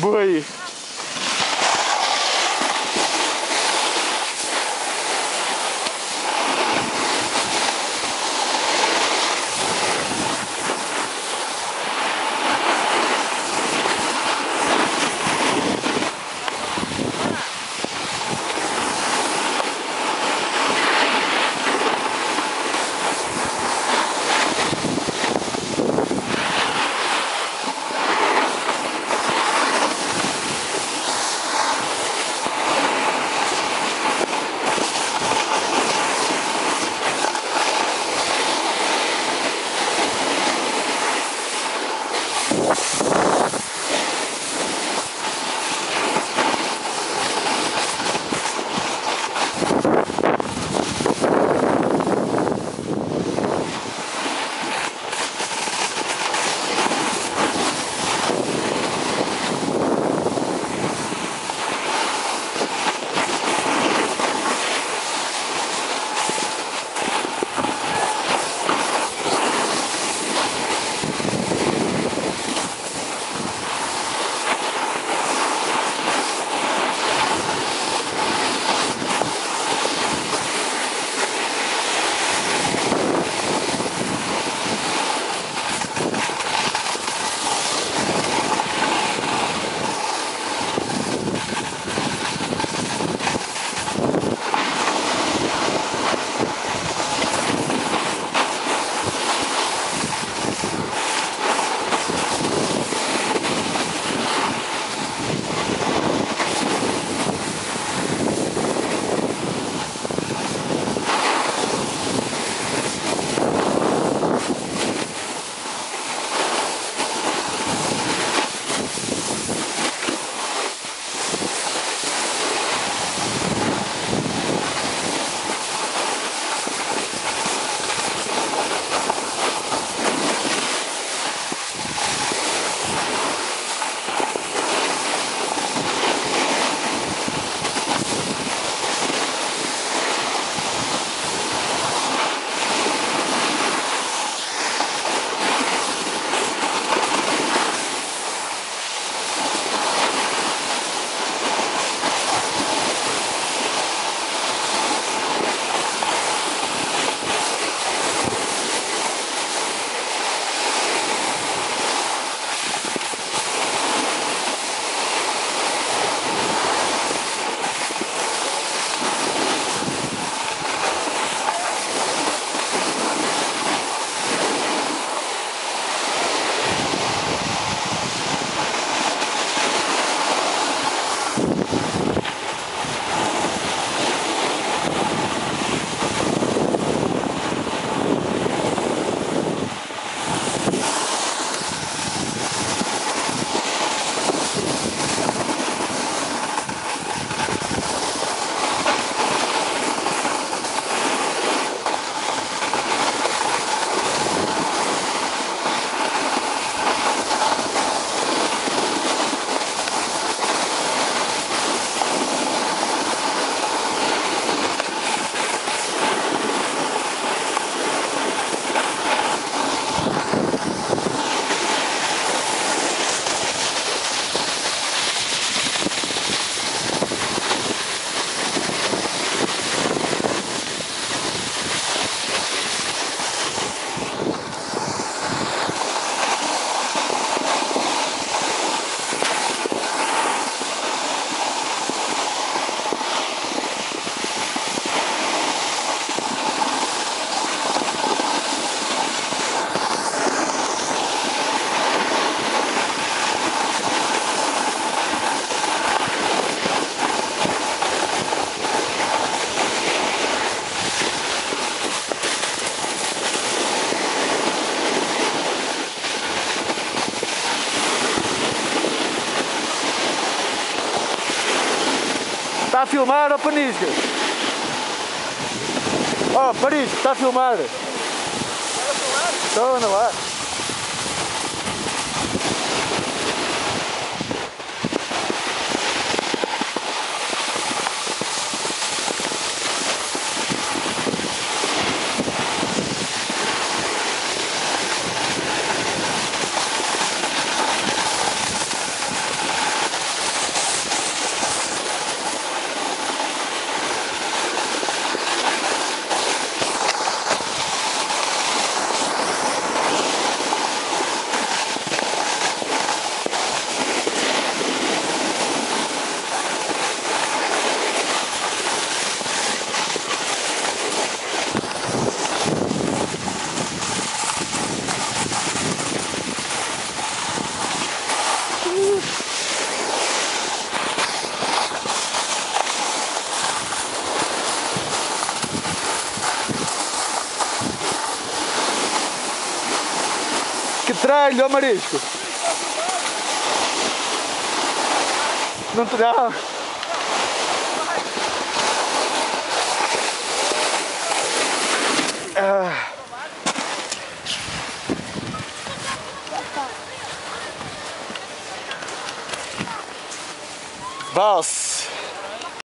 Boi. A filmar, ó Panisca? Ó, oh, Panisca, está a filmar? Está a filmar? Estou, anda lá. Que trelho, ó marisco! Não te dá? Ah. Boss.